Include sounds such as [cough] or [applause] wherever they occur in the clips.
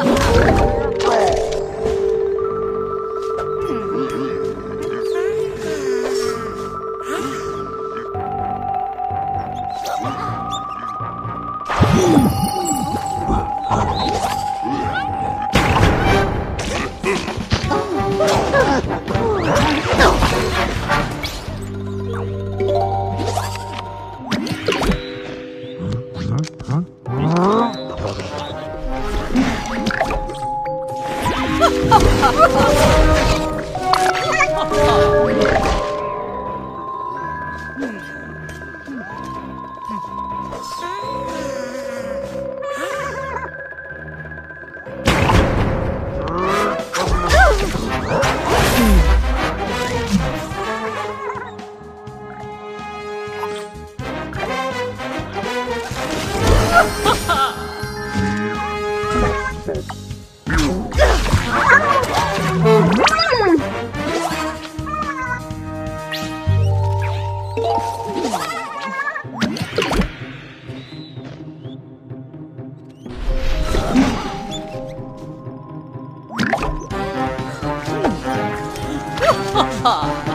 Huh. [laughs] 啊！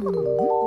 Thanks.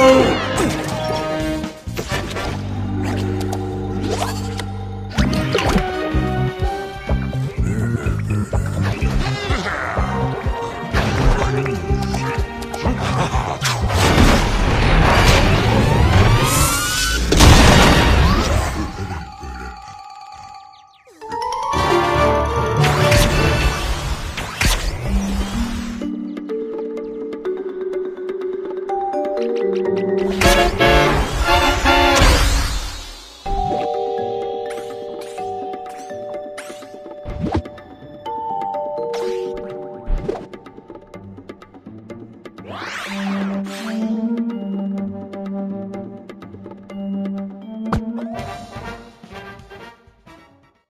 Thank